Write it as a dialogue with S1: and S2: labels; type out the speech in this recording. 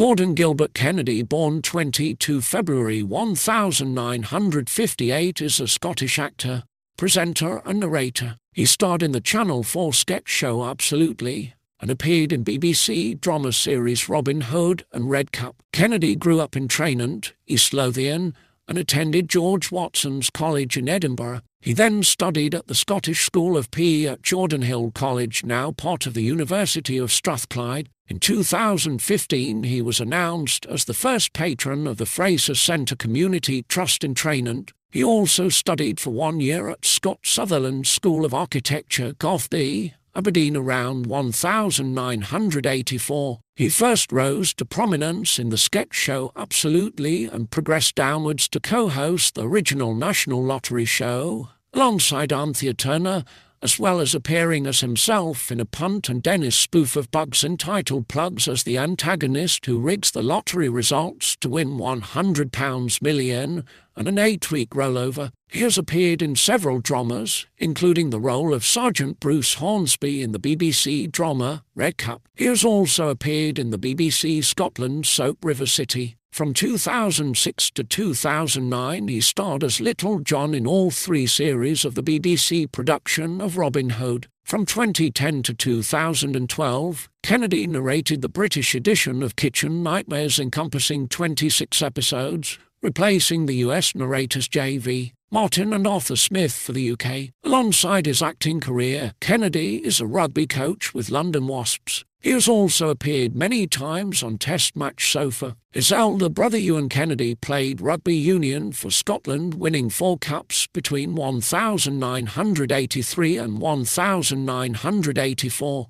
S1: Gordon Gilbert Kennedy, born 22 February 1958, is a Scottish actor, presenter and narrator. He starred in the Channel 4 sketch show Absolutely and appeared in BBC drama series Robin Hood and Red Cap. Kennedy grew up in Tranent, East Lothian, and attended George Watson's College in Edinburgh. He then studied at the Scottish School of PE at Jordanhill College, now part of the University of Strathclyde. In 2015, he was announced as the first patron of the Fraser Centre Community Trust in Tranent. He also studied for one year at Scott Sutherland School of Architecture, Garthdee, Aberdeen around 1984. He first rose to prominence in the sketch show Absolutely and progressed downwards to co-host the original National Lottery show alongside Anthea Turner as well as appearing as himself in a Punt and Dennis spoof of Bugs entitled Plugs as the antagonist who rigs the lottery results to win £100 million and an eight-week rollover. He has appeared in several dramas, including the role of Sergeant Bruce Hornsby in the BBC drama Red Cap. He has also appeared in the BBC Scotland soap River City. From 2006 to 2009, he starred as Little John in all three series of the BBC production of Robin Hood. From 2010 to 2012, Kennedy narrated the British edition of Kitchen Nightmares encompassing 26 episodes, replacing the US narrators J.V. Martin and Arthur Smith for the UK. Alongside his acting career, Kennedy is a rugby coach with London Wasps. He has also appeared many times on Test Match Sofa. His elder brother Ewan Kennedy played rugby union for Scotland, winning four cups between 1983 and 1984.